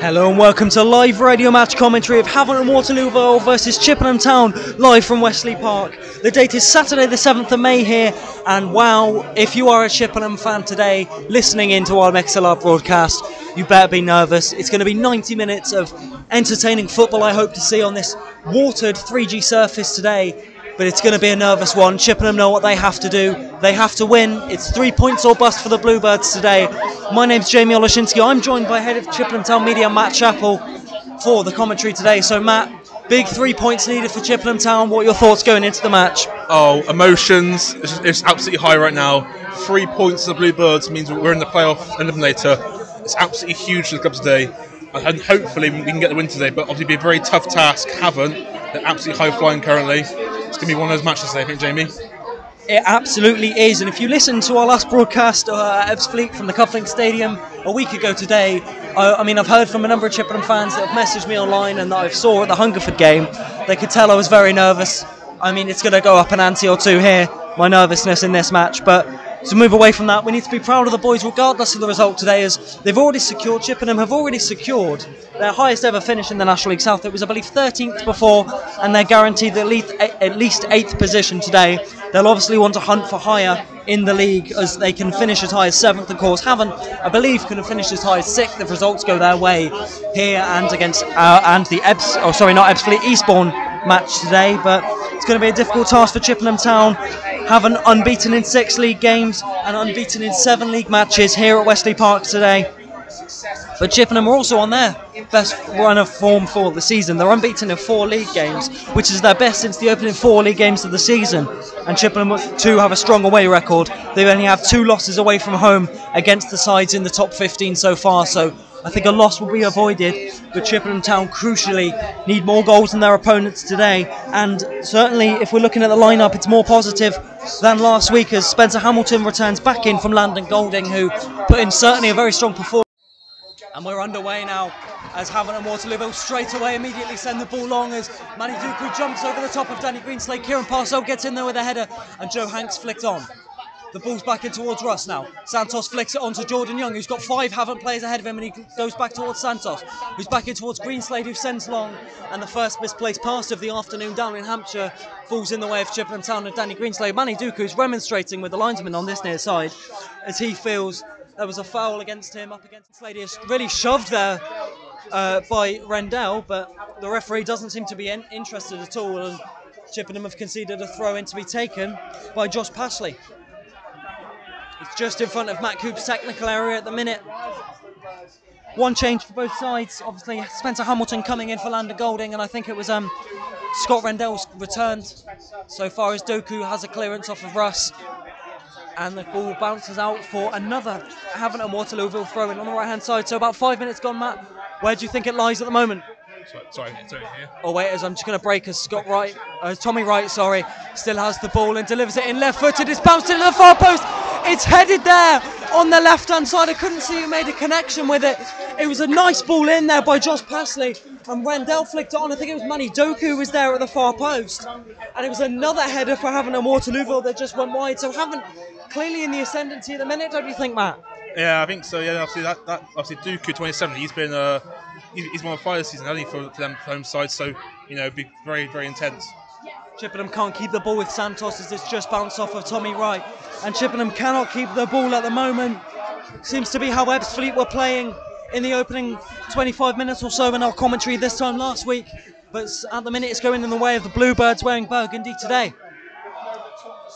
Hello and welcome to live radio match commentary of Havant and Waterlooville versus Chippenham Town, live from Wesley Park. The date is Saturday, the 7th of May here, and wow, if you are a Chippenham fan today, listening into our Mixlr broadcast, you better be nervous. It's going to be 90 minutes of entertaining football, I hope to see on this watered 3G surface today. But it's going to be a nervous one. Chippenham know what they have to do. They have to win. It's three points or bust for the Bluebirds today. My name's Jamie Oleszynski. I'm joined by head of Chippenham Town Media, Matt Chappell, for the commentary today. So, Matt, big three points needed for Chippenham Town. What are your thoughts going into the match? Oh, emotions. It's, it's absolutely high right now. Three points to the Bluebirds means we're in the playoff eliminator. It's absolutely huge for the club today. And hopefully we can get the win today, but obviously it'll be a very tough task. Havant. They're absolutely high flying currently. It's going to be one of those matches I think, Jamie. It absolutely is. And if you listen to our last broadcast uh, at Ebbsfleet from the Kuflink Stadium a week ago today, I mean, I've heard from a number of Chippenham fans that have messaged me online and that I've saw at the Hungerford game. They could tell I was very nervous. I mean, it's going to go up an ante or two here, my nervousness in this match. But to move away from that, we need to be proud of the boys regardless of the result today, as they've already secured, Chippenham have already secured their highest ever finish in the National League South. It was, I believe, 13th before, and they're guaranteed at least, at least 8th position today. They'll obviously want to hunt for higher in the league as they can finish as high as 7th, of course. Havant, I believe, can have finished as high as 6th if results go their way here and against, uh, and the Ebbs, oh, sorry, not Ebbsfleet, Eastbourne match today, but it's going to be a difficult task for Chippenham Town. Havant unbeaten in six league games and unbeaten in seven league matches here at Wesley Park today. But Chippenham are also on their best run of form for the season. They're unbeaten in four league games, which is their best since the opening four league games of the season. And Chippenham too have a strong away record. They only have two losses away from home against the sides in the top 15 so far. So I think a loss will be avoided, but Chippenham Town crucially need more goals than their opponents today. And certainly, if we're looking at the lineup, it's more positive than last week as Spencer Hamilton returns back in from Landon Golding, who put in certainly a very strong performance. And we're underway now as Havant and Waterlooville straight away immediately send the ball long as Manny Duku jumps over the top of Danny Greenslade. Kieran Parselle gets in there with a header and Joe Hanks flicked on. The ball's back in towards Russ now. Santos flicks it onto Jordan Young, who's got five Havant players ahead of him, and he goes back towards Santos, who's back in towards Greenslade, who sends long. And the first misplaced pass of the afternoon down in Hampshire falls in the way of Chippenham Town and Danny Greenslade. Manny Duku's remonstrating with the linesman on this near side as he feels there was a foul against him up against Slady. Is really shoved there uh, by Rendell, but the referee doesn't seem to be in- interested at all. And Chippenham have conceded a throw in to be taken by Josh Passley. It's just in front of Matt Coop's technical area at the minute. One change for both sides. Obviously, Spencer Hamilton coming in for Landon Golding, and I think it was um, Scott Rendell's returned. So far as Duku has a clearance off of Russ, and the ball bounces out for another Havant and Waterlooville throw in on the right hand side. So about five minutes gone, Matt. Where do you think it lies at the moment? Sorry, sorry. Oh wait, as I'm just going to break as Scott Wright, uh, Tommy Wright, sorry, still has the ball and delivers it in left footed. It's bounced into the far post. It's headed there on the left hand side. I couldn't see who made a connection with it. It was a nice ball in there by Josh Passley. And Rendell flicked on. I think it was Manny Duku was there at the far post. And it was another header for Havant and Waterlooville that just went wide. So Havant clearly in the ascendancy at the minute, don't you think, Matt? Yeah, I think so. Yeah, obviously that, that obviously Duku 27. He's been uh, he's, he's won fire this season, hasn't he, for, for them home side? So you know, be very very intense. Chippenham can't keep the ball with Santos as it's just bounced off of Tommy Wright, and Chippenham cannot keep the ball at the moment. Seems to be how Ebbsfleet were playing in the opening 25 minutes or so in our commentary this time last week. But at the minute, it's going in the way of the Bluebirds wearing burgundy today.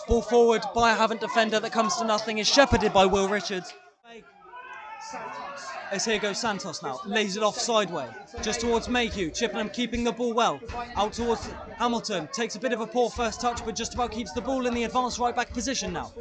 Ball forward by a Havant defender that comes to nothing is shepherded by Will Richards. As here goes Santos now, lays it off sideways, just towards Mayhew. Chippenham keeping the ball well. Out towards Hamilton, takes a bit of a poor first touch, but just about keeps the ball in the advanced right back position now.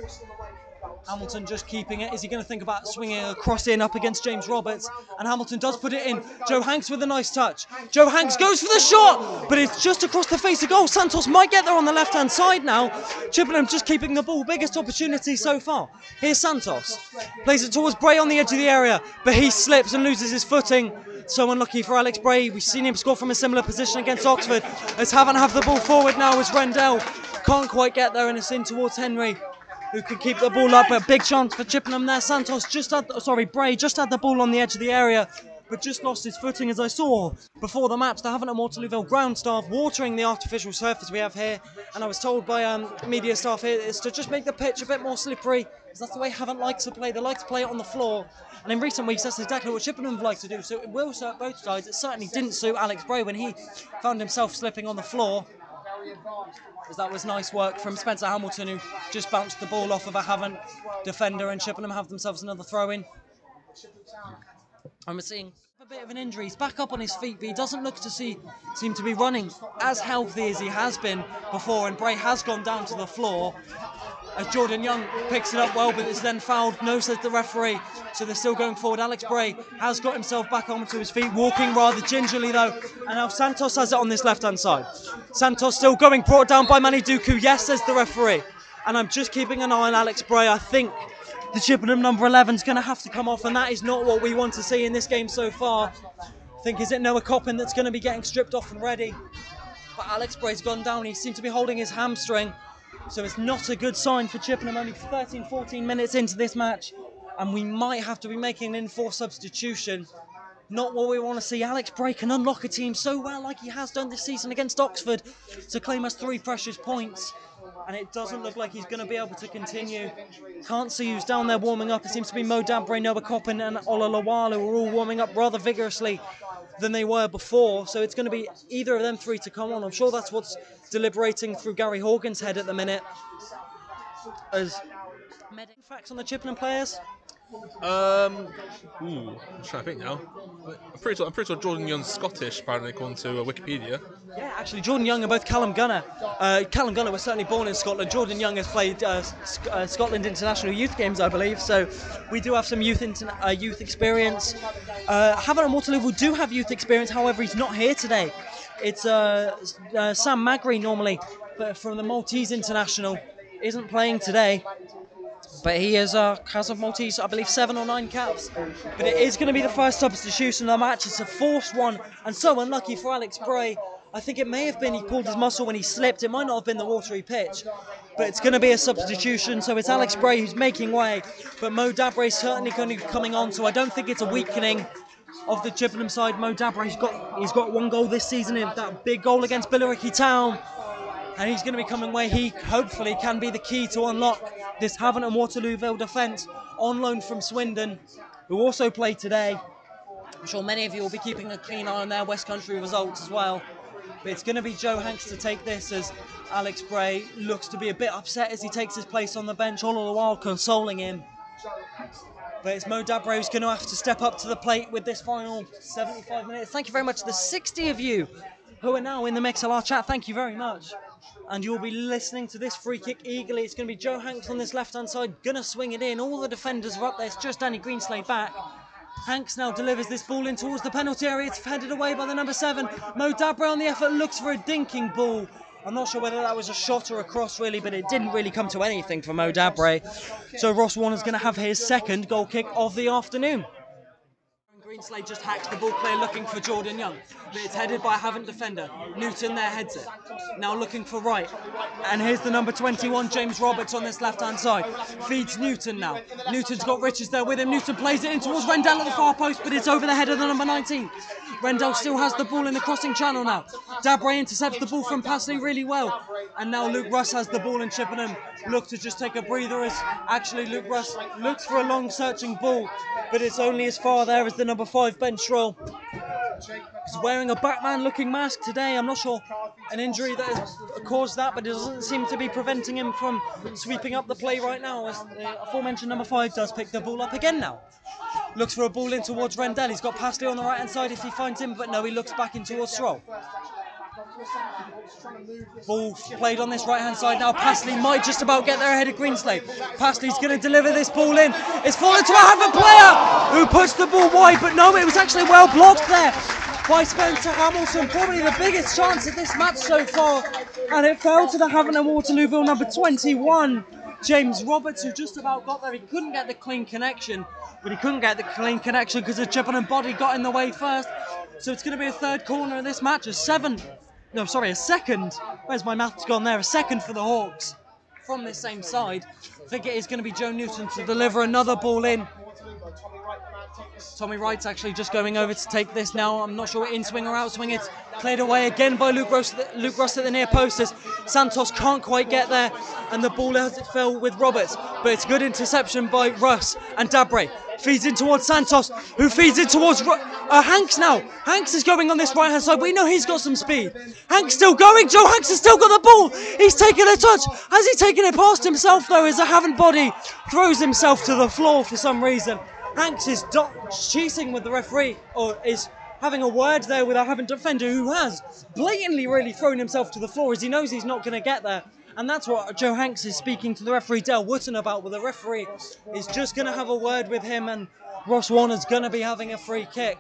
Hamilton just keeping it. Is he going to think about swinging a cross in up against James Roberts? And Hamilton does put it in. Joe Hanks with a nice touch. Joe Hanks goes for the shot, but it's just across the face of goal. Santos might get there on the left hand side now. Chippenham just keeping the ball. Biggest opportunity so far. Here's Santos. Plays it towards Bray on the edge of the area, but he slips and loses his footing. So unlucky for Alex Bray. We've seen him score from a similar position against Oxford. As Havant have the ball forward now as Rendell can't quite get there and it's in towards Henry who can keep the ball up. A big chance for Chippenham there. Santos just had, sorry, Bray just had the ball on the edge of the area, but just lost his footing as I saw before the match. They're having a Waterlooville ground staff watering the artificial surface we have here, and I was told by um, media staff here is to just make the pitch a bit more slippery, because that's the way Havant likes to play. They like to play it on the floor, and in recent weeks that's exactly what Chippenham would like to do. So it will suit both sides. It certainly didn't suit Alex Bray when he found himself slipping on the floor. As that was nice work from Spencer Hamilton, who just bounced the ball off of a Havant defender, and Chippenham have themselves another throw in. I'm seeing a bit of an injury. He's back up on his feet, but he doesn't look to see seem to be running as healthy as he has been before. And Bray has gone down to the floor as Jordan Young picks it up well, but it's then fouled. No, says the referee. So they're still going forward. Alex Bray has got himself back onto his feet, walking rather gingerly though. And now Santos has it on this left hand side. Santos still going, brought down by Manny Duku. Yes, says the referee. And I'm just keeping an eye on Alex Bray. I think the Chippenham number 11 is going to have to come off, and that is not what we want to see in this game so far. I think is it Noah Coppin that's going to be getting stripped off and ready. But Alex Bray's gone down. He seems to be holding his hamstring. So it's not a good sign for Chippenham. Only 13, 14 minutes into this match, and we might have to be making an enforced substitution. Not what we want to see. Alex Bray can unlock a team so well, like he has done this season against Oxford, to claim us three precious points. And it doesn't look like he's going to be able to continue. Can't see who's down there warming up. It seems to be Mo Dabre, Noah Coppin, and Ola Lawal who are all warming up rather vigorously than they were before. So it's going to be either of them three to come on. I'm sure that's what's deliberating through Gary Horgan's head at the minute. As facts on the Chippenham players. Um, ooh, I'm trying to think now. I'm pretty sure, I'm pretty sure Jordan Young's Scottish, apparently, according to uh, Wikipedia. Yeah, actually, Jordan Young and both Callum Gunner. Uh, Callum Gunner was certainly born in Scotland. Jordan Young has played uh, Sc- uh, Scotland international youth games, I believe. So we do have some youth interna- uh, youth experience. Uh, Havant and Waterloo do have youth experience. However, he's not here today. It's uh, Sam Magri normally, but from the Maltese international, isn't playing today. But he is uh, has a Maltese, I believe, seven or nine caps. But it is going to be the first substitution of the match. It's a forced one, and so unlucky for Alex Bray. I think it may have been he pulled his muscle when he slipped. It might not have been the watery pitch, but it's going to be a substitution. So it's Alex Bray who's making way, but Mo Dabre is certainly going to be coming on. So I don't think it's a weakening of the Chippenham side. Mo Dabre's got he's got one goal this season in that big goal against Billericay Town and he's going to be coming where he hopefully can be the key to unlock this Havant and Waterlooville defence on loan from Swindon, who also played today. I'm sure many of you will be keeping a keen eye on their West Country results as well. But it's going to be Joe Hanks to take this as Alex Bray looks to be a bit upset as he takes his place on the bench, all of the while consoling him. But it's Mo Dabre who's going to have to step up to the plate with this final 75 minutes. Thank you very much to the 60 of you who are now in the MixLR chat. Thank you very much and you'll be listening to this free kick eagerly. It's going to be Joe Hanks on this left hand side, gonna swing it in. All the defenders are up there. It's just Danny Greenslade back. Hanks now delivers this ball in towards the penalty area. It's headed away by the number seven. Mo Dabre on the effort looks for a dinking ball. I'm not sure whether that was a shot or a cross, really, but it didn't really come to anything for Mo Dabre. So Ross Warner's going to have his second goal kick of the afternoon. Greenslade just hacks the ball clear looking for Jordan Young. But it's headed by a Havant defender. Newton there heads it. Now looking for right. And here's the number 21, James Roberts on this left hand side. Feeds Newton now. Newton's got Richards there with him. Newton plays it in towards Rendell at the far post, but it's over the head of the number 19. Rendell still has the ball in the crossing channel now. Dabre intercepts the ball from Passley really well. And now Luke Russ has the ball in Chippenham. Look to just take a breather as actually Luke Russ looks for a long searching ball, but it's only as far there as the number five bench roll. He's wearing a Batman looking mask today. I'm not sure an injury that has caused that, but it doesn't seem to be preventing him from sweeping up the play right now. As the aforementioned number five does pick the ball up again now. Looks for a ball in towards Rendell. He's got Passley on the right hand side if he finds him, but no, he looks back in towards Stroll. Ball played on this right hand side now. Passley might just about get there ahead of Greenslade. Passley's going to deliver this ball in. It's fallen to a Havant player who puts the ball wide, but no, it was actually well blocked there by Spencer Hamilton. Probably the biggest chance of this match so far. And it fell to the Havant and Waterlooville number 21. James Roberts, who just about got there. He couldn't get the clean connection, but he couldn't get the clean connection because the Chippenham body got in the way first. So it's going to be a third corner in this match. A seven, no, sorry, a second. Where's my maths gone there? A second for the Hawks from this same side. I think it is going to be Joe Newton to deliver another ball in. Tommy Wright's actually just going over to take this now. I'm not sure in swing or out swing. It's cleared away again by Luke Ross, Luke Ross at the near post as Santos can't quite get there and the ball has it fell with Roberts. But it's good interception by Russ and Dabre. Feeds in towards Santos, who feeds in towards uh, Hanks now. Hanks is going on this right hand side. We know he's got some speed. Hanks still going. Joe Hanks has still got the ball. He's taken a touch. Has he taken it past himself though? As a Havant body throws himself to the floor for some reason. Hanks is cheating with the referee, or is having a word there with a Havant defender who has blatantly really thrown himself to the floor as he knows he's not going to get there. And that's what Joe Hanks is speaking to the referee Dale Wootton about, where the referee is just going to have a word with him and Ross Warner's going to be having a free kick.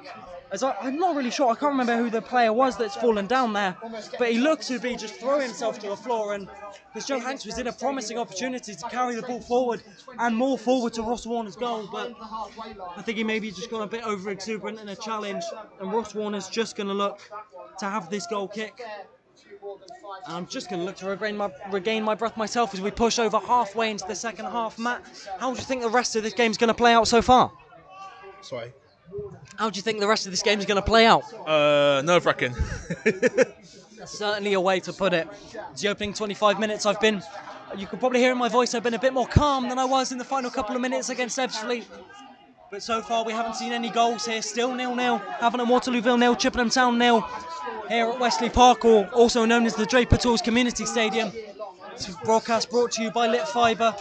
As I, am not really sure, I can't remember who the player was that's fallen down there, but he looked to be just throwing himself to the floor. And because Joe Hanks was in a promising opportunity to carry the ball forward and more forward to Ross Warner's goal, but I think he maybe just got a bit over exuberant in a challenge, and Ross Warner's just going to look to have this goal kick. And I'm just going to look to regain my, regain my breath myself as we push over halfway into the second half. Matt, how do you think the rest of this game's going to play out so far? Sorry. How do you think the rest of this game is going to play out? Uh, nerve wracking. Certainly a way to put it. It's the opening 25 minutes. I've been, you can probably hear in my voice, I've been a bit more calm than I was in the final couple of minutes against Ebbsfleet. But so far, we haven't seen any goals here. Still nil nil. Havant and Waterlooville nil. Chippenham Town nil. Here at Wesley Park, or also known as the Draper Tools Community Stadium. This broadcast brought to you by Lit Fibre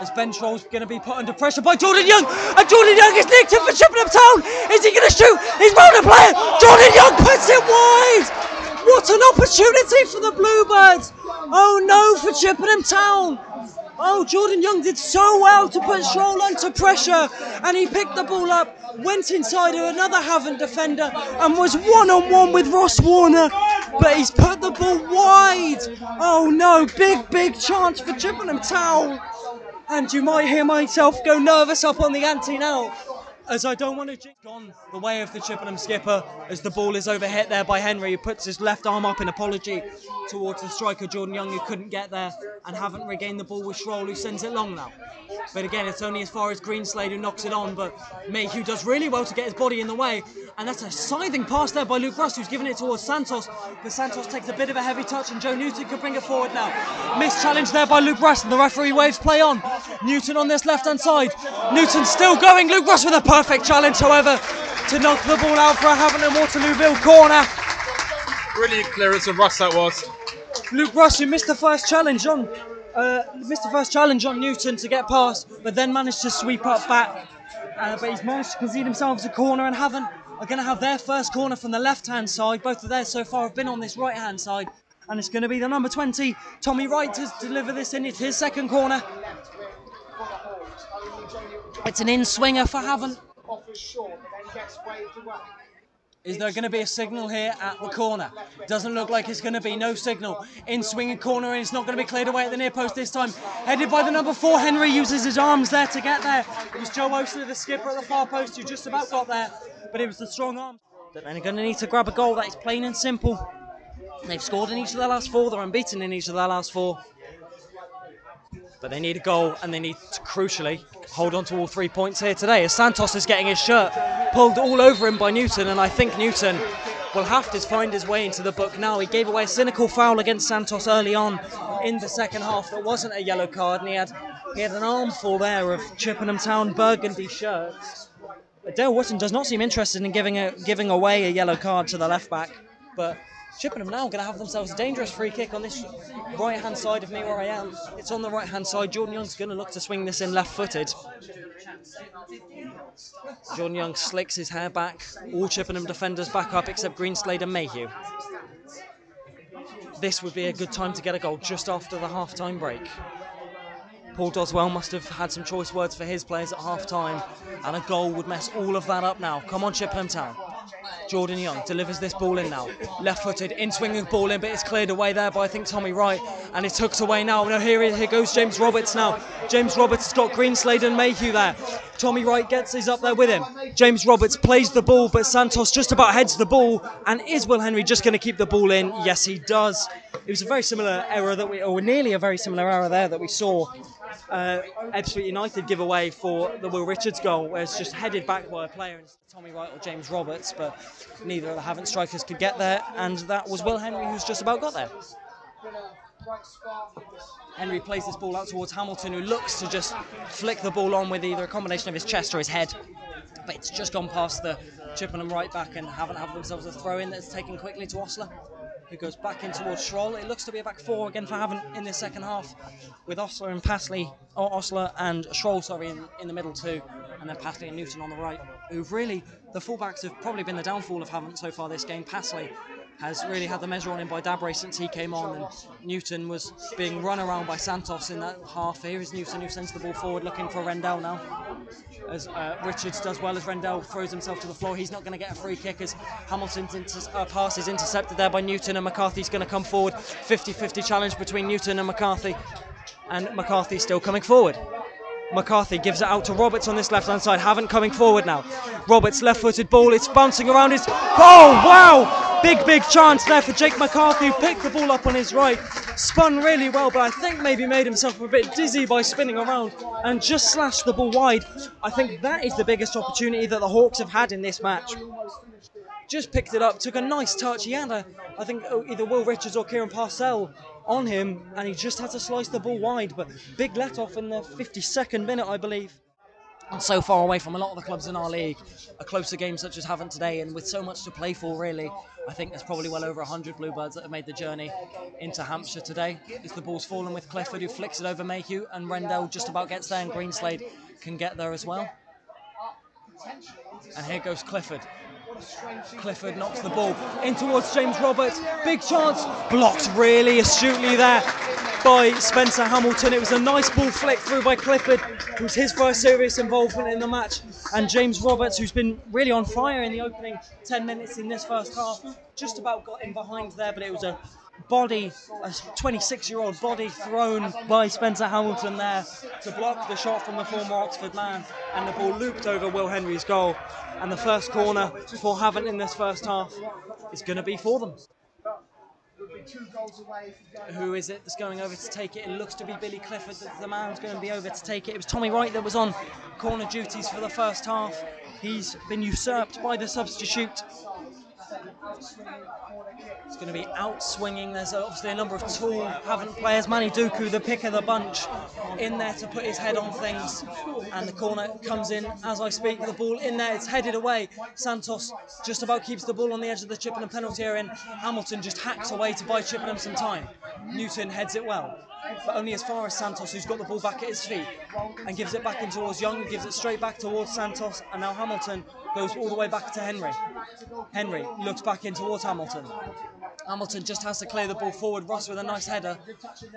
as Ben Troll's going to be put under pressure by Jordan Young, and Jordan Young is nicked in for Chippenham Town. Is he going to shoot? He's round a player. Jordan Young puts it wide. What an opportunity for the Bluebirds. Oh no for Chippenham Town. Oh, Jordan Young did so well to put Stroll under pressure, and he picked the ball up, went inside of another Havant defender, and was one on one with Ross Warner. But he's put the ball wide. Oh no, big, big chance for Chippenham Town. And you might hear myself go nervous up on the ante now as I don't want to jinx on the way of the Chippenham skipper as the ball is overhit there by Henry who puts his left arm up in apology towards the striker Jordan Young who couldn't get there and Havant regained the ball with Schroll who sends it long now. But again it's only as far as Greenslade who knocks it on but Mayhew does really well to get his body in the way and that's a scything pass there by Luke Russ who's given it towards Santos but Santos takes a bit of a heavy touch and Joe Newton can bring it forward now. Missed challenge there by Luke Russ and the referee waves play on. Newton on this left hand side. Newton still going. Luke Russ with a perfect challenge, however, to knock the ball out for a Havant and Waterlooville corner. Brilliant clearance of Russ that was. Luke Russ, who missed the first challenge on, uh, missed the first challenge on Newton to get past, but then managed to sweep up back. Uh, but he's managed to concede himself a corner and Havant are going to have their first corner from the left-hand side. Both of theirs so far have been on this right-hand side. And it's going to be the number 20, Tommy Wright, to deliver this in. It's his second corner. It's an in swinger for Havant. Is there going to be a signal here at the corner? Doesn't look like it's going to be. No signal. In swinging corner, and it's not going to be cleared away at the near post this time. Headed by the number four. Henry uses his arms there to get there. It was Joe Oastler, the skipper at the far post, who just about got there. But it was the strong arm. They're going to need to grab a goal. That is plain and simple. They've scored in each of their last four. They're unbeaten in each of their last four. But they need a goal and they need to crucially hold on to all three points here today. As Santos is getting his shirt pulled all over him by Newton, and I think Newton will have to find his way into the book now. He gave away a cynical foul against Santos early on in the second half that wasn't a yellow card, and he had he had an armful there of Chippenham Town burgundy shirts. Dale Wootton does not seem interested in giving a, giving away a yellow card to the left back, but Chippenham now going to have themselves a dangerous free kick on this right hand side of me where I am. It's on the right hand side. Jordan Young's going to look to swing this in left footed. Jordan Young slicks his hair back. All Chippenham defenders back up except Greenslade and Mayhew. This would be a good time to get a goal just after the half time break. Paul Doswell must have had some choice words for his players at half time, and a goal would mess all of that up now. Come on, Chippenham Town. Jordan Young delivers this ball in now. Left footed, in swinging ball in, but it's cleared away there by I think Tommy Wright. And it's hooked away now. No, here, here goes James Roberts now. James Roberts has got Greenslade and Mayhew there. Tommy Wright gets his up there with him. James Roberts plays the ball, but Santos just about heads the ball. And is Will Henry just going to keep the ball in? Yes, he does. It was a very similar error that we, or nearly a very similar error there that we saw uh, Ebbsfleet United giveaway for the Will Richards goal, where it's just headed back by a player, Tommy Wright or James Roberts, but neither of the Havant strikers could get there, and that was Will Henry who's just about got there. Henry plays this ball out towards Hamilton, who looks to just flick the ball on with either a combination of his chest or his head. But it's just gone past the Chippenham right back and Havant had themselves a throw in that's taken quickly to Oastler, who goes back in towards Schroll. It looks to be a back four again for Havant in this second half, with Oastler and Passley, or Oastler and Schroll, sorry, in, in the middle too, and then Passley and Newton on the right, who've really, the fullbacks have probably been the downfall of Havant so far this game. Passley has really had the measure on him by Dabre since he came on, and Newton was being run around by Santos in that half. Here is Newton who sends the ball forward, looking for Rendell now. As uh, Richards does well as Rendell throws himself to the floor, he's not going to get a free kick as Hamilton's inter- uh, pass is intercepted there by Newton, and McCarthy's going to come forward. 50-50 challenge between Newton and McCarthy, and McCarthy still coming forward. McCarthy gives it out to Roberts on this left hand side. Havant coming forward now. Roberts left footed ball. It's bouncing around It's Oh, wow! Big, big chance there for Jake McCarthy, picked the ball up on his right. Spun really well, but I think maybe made himself a bit dizzy by spinning around and just slashed the ball wide. I think that is the biggest opportunity that the Hawks have had in this match just picked it up, took a nice touch. He had a, I think oh, either Will Richards or Kieran Parselle on him, and he just had to slice the ball wide. But big let off in the 52nd minute, I believe. So far away from a lot of the clubs in our league, a closer game such as Havant today, and with so much to play for, really, I think there's probably well over 100 Bluebirds that have made the journey into Hampshire today. As the ball's fallen with Clifford, who flicks it over Mayhew, and Rendell just about gets there, and Greenslade can get there as well. And here goes Clifford. Clifford knocks the ball in towards James Roberts. Big chance. Blocked really astutely there by Spencer Hamilton. It was a nice ball flick through by Clifford. It was his first serious involvement in the match. And James Roberts, who's been really on fire in the opening 10 minutes in this first half, just about got in behind there, but it was a body, a 26 year old body thrown by Spencer Hamilton there to block the shot from the former Oxford man. And the ball looped over Will Henry's goal. And the first corner for Havant in this first half is going to be for them. Who is it that's going over to take it? It looks to be Billy Clifford, the man who's going to be over to take it. It was Tommy Wright that was on corner duties for the first half. He's been usurped by the substitute. It's going to be out swinging. There's obviously a number of tall Havant players. Manny Duku, the pick of the bunch, in there to put his head on things. And the corner comes in as I speak. The ball in there. It's headed away. Santos just about keeps the ball on the edge of the Chippenham penalty area. And Hamilton just hacks away to buy Chippenham some time. Newton heads it well but only as far as Santos, who's got the ball back at his feet and gives it back in towards Young, gives it straight back towards Santos, and now Hamilton goes all the way back to Henry. Henry looks back in towards Hamilton. Hamilton just has to clear the ball forward. Ross with a nice header,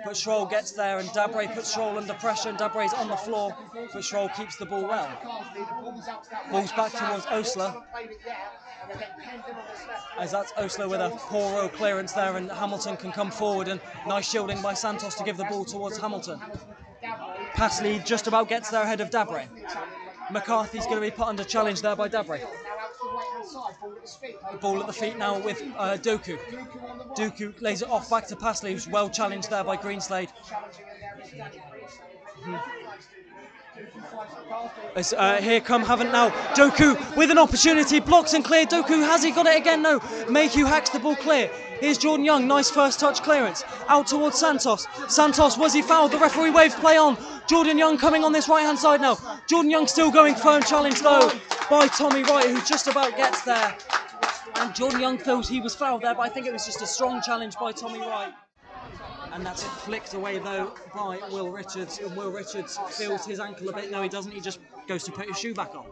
but Schroll gets there, and Dabre puts Schroll under pressure, and Dabre's on the floor, but Schroll keeps the ball well. Ball's back towards Oastler. As that's Oastler with a poor row clearance there, and Hamilton can come forward, and nice shielding by Santos to give the ball towards Hamilton. Passley just about gets there ahead of Dabre. McCarthy's going to be put under challenge there by Dabre. Ball at the feet now with uh, Duku. Duku lays it off back to Passley, who's well challenged there by Greenslade. Uh, here come Havant now. Duku with an opportunity, blocks and clear. Duku has he got it again? No. Mayhew hacks the ball clear. Here's Jordan Young, nice first touch clearance. Out towards Santos. Santos, was he fouled? The referee waves play on. Jordan Young coming on this right hand side now. Jordan Young still going firm challenge though by Tommy Wright, who just about gets there. And Jordan Young feels he was fouled there, but I think it was just a strong challenge by Tommy Wright. And that's flicked away though by Will Richards. And Will Richards feels his ankle a bit. No, he doesn't. He just goes to put his shoe back on.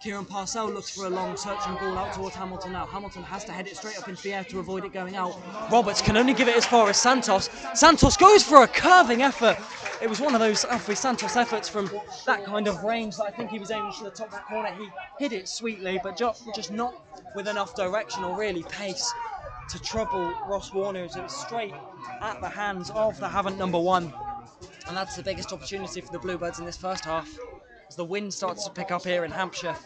Kieran Parselle looks for a long searching ball out towards Hamilton now. Hamilton has to head it straight up into the air to avoid it going out. Roberts can only give it as far as Santos. Santos goes for a curving effort. It was one of those Alfie Santos efforts from that kind of range that I think he was aiming for the top corner. He hit it sweetly, but just not with enough direction or really pace to trouble Ross Warner. Was straight at the hands of the Havant number one. And that's the biggest opportunity for the Bluebirds in this first half as the wind starts to pick up here in Hampshire.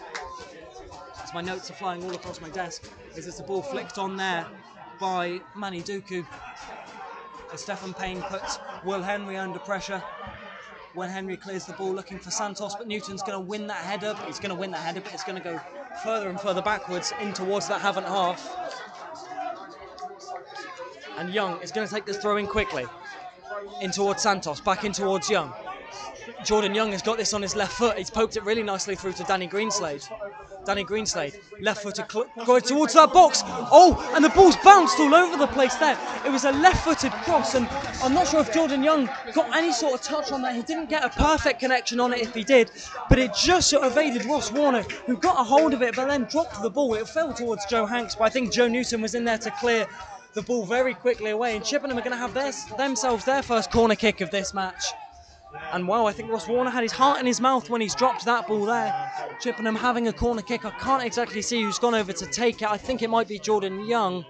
As my notes are flying all across my desk, is a ball flicked on there by Manny Duku. As Stefan Payne puts Will Henry under pressure. when Henry clears the ball looking for Santos, but Newton's going to win that header. He's going to win that header, but it's going to go further and further backwards in towards that Havant half. And Young is going to take this throw in quickly in towards Santos, back in towards Young. Jordan Young has got this on his left foot. He's poked it really nicely through to Danny Greenslade. Danny Greenslade, left footed, going towards that box. Oh, and the ball's bounced all over the place there. It was a left footed cross, and I'm not sure if Jordan Young got any sort of touch on that. He didn't get a perfect connection on it if he did, but it just sort of evaded Ross Warner, who got a hold of it but then dropped the ball. It fell towards Joe Hanks, but I think Joe Newton was in there to clear the ball very quickly away. And Chippenham are going to have their, themselves their first corner kick of this match. And wow, I think Ross Warner had his heart in his mouth when he's dropped that ball there. Chippenham having a corner kick. I can't exactly see who's gone over to take it. I think it might be Jordan Young.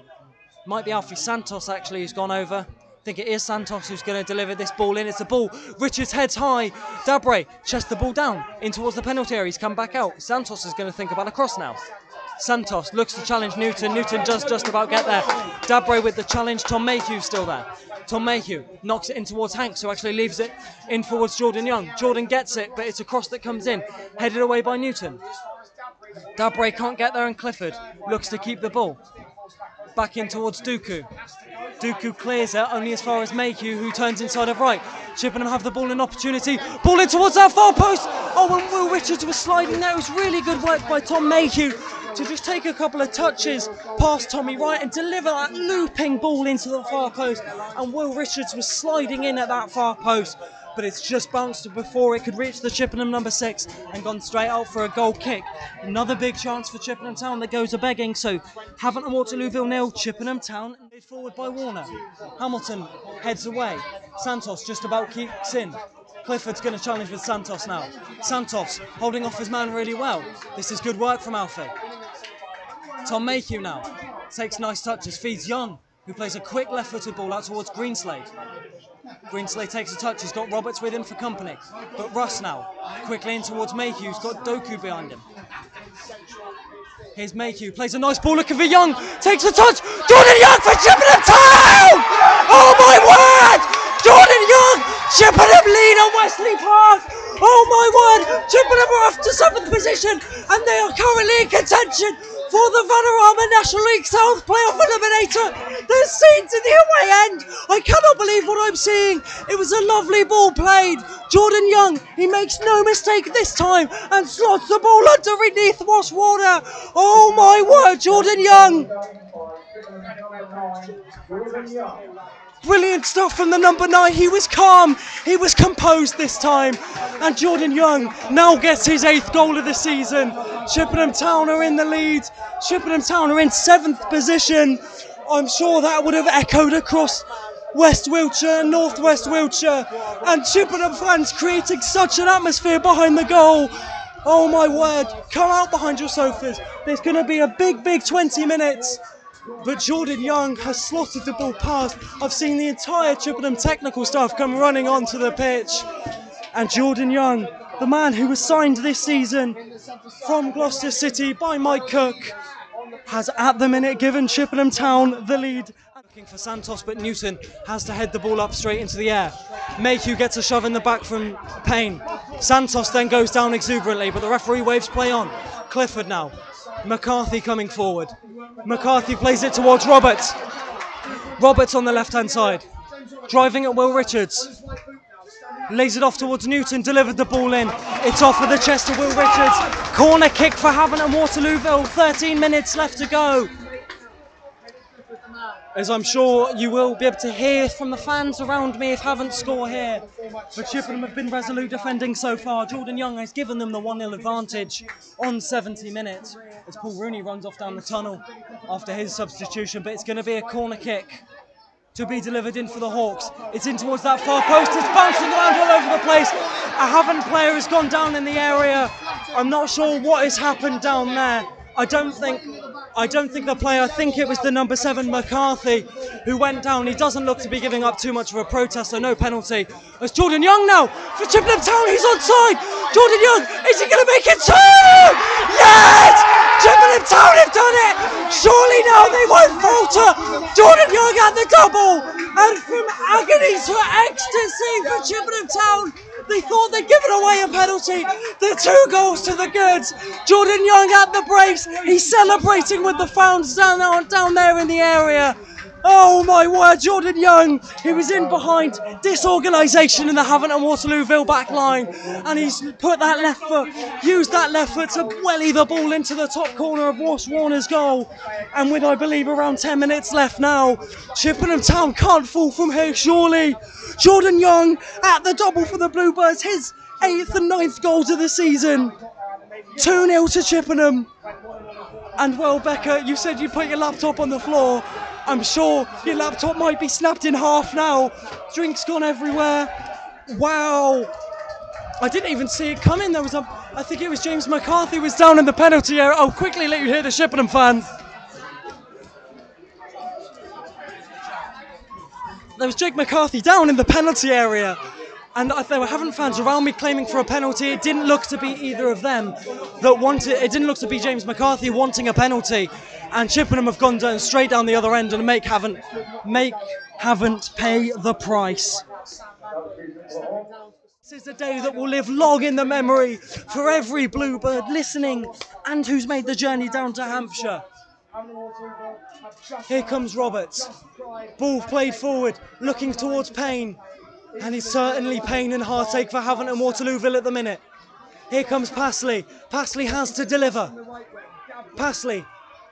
Might be Alfie Santos actually who's gone over. I think it is Santos who's going to deliver this ball in. It's a ball. Richards heads high. Dabre chests the ball down in towards the penalty area. He's come back out. Santos is going to think about a cross now. Santos looks to challenge Newton. Newton does just about get there. Dabre with the challenge. Tom Mayhew still there. Tom Mayhew knocks it in towards Hanks, who actually leaves it in towards Jordan Young. Jordan gets it, but it's a cross that comes in, headed away by Newton. Dabre can't get there, and Clifford looks to keep the ball. Back in towards Duku. Duku clears it only as far as Mayhew, who turns inside of right. Chippenham have the ball in opportunity. Ball in towards that far post. Oh, and Will Richards was sliding there. It was really good work by Tom Mayhew to just take a couple of touches past Tommy Wright and deliver that looping ball into the far post. And Will Richards was sliding in at that far post, but it's just bounced before it could reach the Chippenham number six and gone straight out for a goal kick. Another big chance for Chippenham Town that goes a begging. So Havant and Waterlooville nil, Chippenham Town forward by Warner. Hamilton heads away. Santos just about keeps in. Clifford's going to challenge with Santos now. Santos holding off his man really well. This is good work from Alfie. Tom Mayhew now takes nice touches, feeds Young, who plays a quick left footed ball out towards Greenslade. Greenslade takes a touch, he's got Roberts with him for company. But Russ now, quickly in towards Mayhew, who's got Duku behind him. Here's Mayhew, plays a nice ball looking for Young, takes a touch, Jordan Young for Chippenham Town! Oh my word! Chippenham lead on Wesley Park! Oh my word! Chippenham are off to seventh position and they are currently in contention for the Vanarama National League South playoff eliminator. There's scenes in the away end. I cannot believe what I'm seeing. It was a lovely ball played. Jordan Young, he makes no mistake this time and slots the ball underneath Ross Warner. Oh my word, Jordan Young. Brilliant stuff from the number nine. He was calm, he was composed this time. And Jordan Young now gets his eighth goal of the season. Chippenham Town are in the lead. Chippenham Town are in seventh position. I'm sure that would have echoed across West Wiltshire, North West Wiltshire, and Chippenham fans creating such an atmosphere behind the goal. Oh my word, come out behind your sofas. There's going to be a big, big 20 minutes. But Jordan Young has slotted the ball past. I've seen the entire Chippenham technical staff come running onto the pitch. And Jordan Young, the man who was signed this season from Gloucester City by Mike Cook, has at the minute given Chippenham Town the lead. Looking for Santos, but Newton has to head the ball up straight into the air. Mayhew gets a shove in the back from Payne. Santos then goes down exuberantly, but the referee waves play on. Clifford now. McCarthy coming forward. McCarthy plays it towards Roberts. Roberts on the left hand side. Driving at Will Richards. Lays it off towards Newton, delivered the ball in. It's off with the chest of Will Richards. Corner kick for Havant and Waterlooville. 13 minutes left to go. As I'm sure you will be able to hear from the fans around me if Havant score here. But Chippenham have been resolute defending so far. Jordan Young has given them the 1 0 advantage on 70 minutes as Paul Rooney runs off down the tunnel after his substitution. But it's going to be a corner kick to be delivered in for the Hawks. It's in towards that far post. It's bouncing around all over the place. A Havant player has gone down in the area. I'm not sure what has happened down there. I don't think I don't think the player, I think it was the number seven McCarthy who went down. He doesn't look to be giving up too much of a protest, so no penalty. It's Jordan Young now for Chippenham Town. He's onside. Jordan Young, is he going to make it two? Yes! Chippenham Town have done it. Surely now they won't falter. Jordan Young at the double, and from agony to ecstasy for Chippenham Town. They thought they'd given away a penalty. The two goals to the goods. Jordan Young at the brace. He's celebrating with the fans down, down there in the area. Oh my word, Jordan Young, he was in behind disorganisation in the Havant and Waterlooville back line, and he's put that left foot, used that left foot to welly the ball into the top corner of Ross Warner's goal. And with, I believe, around 10 minutes left now, Chippenham Town can't fall from here, surely. Jordan Young at the double for the Bluebirds, his eighth and ninth goals of the season. 2 0 to Chippenham. And well, Becca, you said you put your laptop on the floor. I'm sure your laptop might be snapped in half now. Drinks gone everywhere. Wow. I didn't even see it coming. There was a, I think it was James McCarthy was down in the penalty area. I'll quickly let you hear the Chippenham fans. There was Jake McCarthy down in the penalty area. And there were Havant fans around me claiming for a penalty. It didn't look to be either of them that wanted. It didn't look to be James McCarthy wanting a penalty, and Chippenham have gone down straight down the other end and make Havant make Havant pay the price. This is a day that will live long in the memory for every Bluebird listening and who's made the journey down to Hampshire. Here comes Roberts. Ball played forward, looking towards Payne. And it's certainly pain and heartache for Havant and Waterlooville at the minute. Here comes Passley. Passley has to deliver. Passley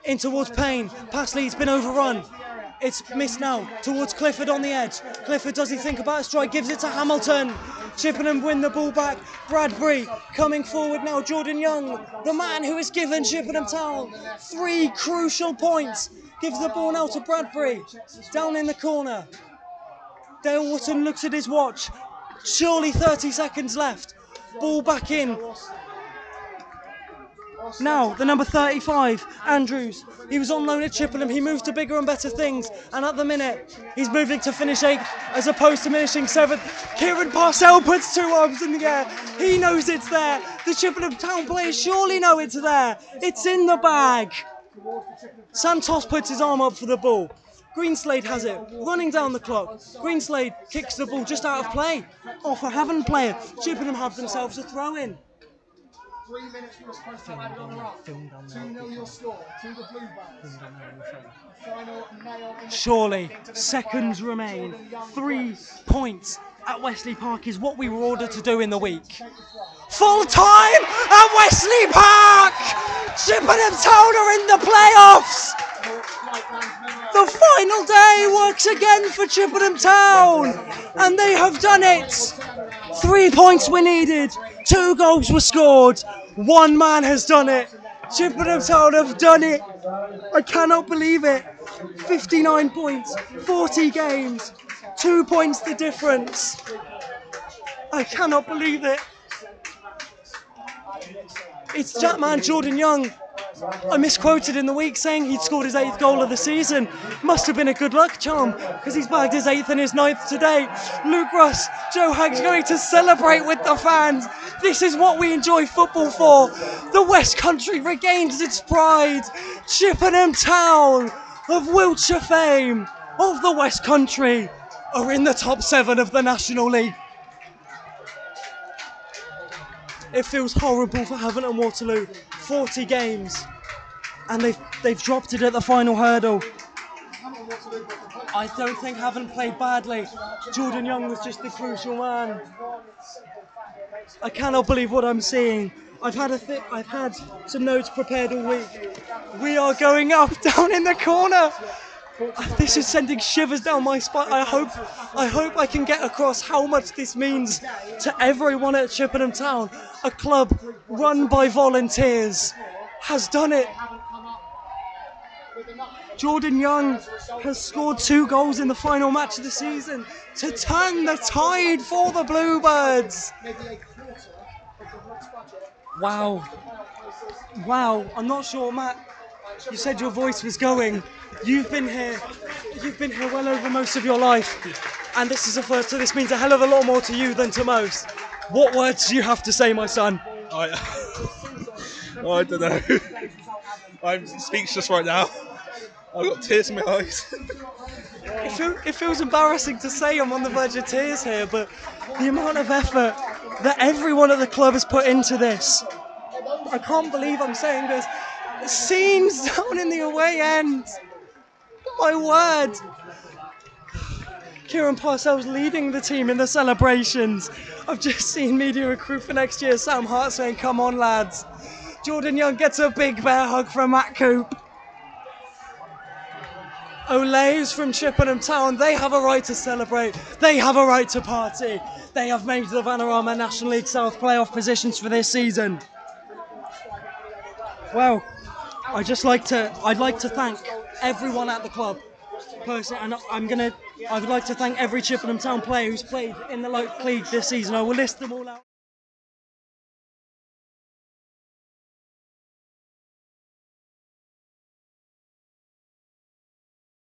in towards Payne. Passley's been overrun. It's missed now towards Clifford on the edge. Clifford does he think about a strike? Gives it to Hamilton. Chippenham win the ball back. Bradbury coming forward now. Jordan Young, the man who has given Chippenham Town three crucial points, gives the ball now to Bradbury down in the corner. Dale Wotton looks at his watch. Surely 30 seconds left. Ball back in. Now, the number 35, Andrews. He was on loan at Chippenham. He moved to bigger and better things. And at the minute, he's moving to finish eighth as opposed to finishing seventh. Kieran Parselle puts two arms in the air. He knows it's there. The Chippenham Town players surely know it's there. It's in the bag. Santos puts his arm up for the ball. Greenslade has it, running down the clock. Greenslade kicks the ball just out of play. Oh, Off a Havant player. Chippenham have themselves a throw in. Three minutes for us press time on the rock. 2 0 your score to the Bluebirds. Final nail in the Surely, seconds remain. Three points at Wesley Park is what we were ordered to do in the week. Full time at Wesley Park! Chippenham Town are in the playoffs! The final day works again for Chippenham Town, and they have done it. Three points were needed, two goals were scored, one man has done it. Chippenham Town have done it. I cannot believe it. 59 points, 40 games, two points the difference. I cannot believe it. It's Jackman Jordan Young. I misquoted in the week saying he'd scored his eighth goal of the season. Must have been a good luck charm because he's bagged his eighth and his ninth today. Luke Russ, Joe Hagg's going to celebrate with the fans. This is what we enjoy football for. The West Country regains its pride. Chippenham Town of Wiltshire fame, of the West Country, are in the top seven of the National League. It feels horrible for Havant and Waterloo. 40 games, and they've they've dropped it at the final hurdle. I don't think Havant played badly. Jordan Young was just the crucial man. I cannot believe what I'm seeing. I've had a th- I've had some notes prepared all week. We are going up down in the corner. This is sending shivers down my spine. I hope, I hope I can get across how much this means to everyone at Chippenham Town. A club run by volunteers has done it. Jordan Young has scored two goals in the final match of the season to turn the tide for the Bluebirds. Wow. Wow. I'm not sure, Matt. You said your voice was going. You've been here. You've been here well over most of your life, and this is a first. So this means a hell of a lot more to you than to most. What words do you have to say, my son? I, oh, I don't know. I'm speechless right now. I've got tears in my eyes. it, feel, it feels embarrassing to say I'm on the verge of tears here, but the amount of effort that everyone at the club has put into this, I can't believe I'm saying this. Scenes down in the away end. My word. Kieran Parselle leading the team in the celebrations. I've just seen media recruit for next year Sam Hart saying, Come on, lads. Jordan Young gets a big bear hug from Matt Coop. Olays from Chippenham Town, they have a right to celebrate. They have a right to party. They have made the Vanarama National League South playoff positions for this season. Well, I just like to I'd like to thank everyone at the club. Personally, and I'm gonna I would like to thank every Chippenham Town player who's played in the local league this season. I will list them all out.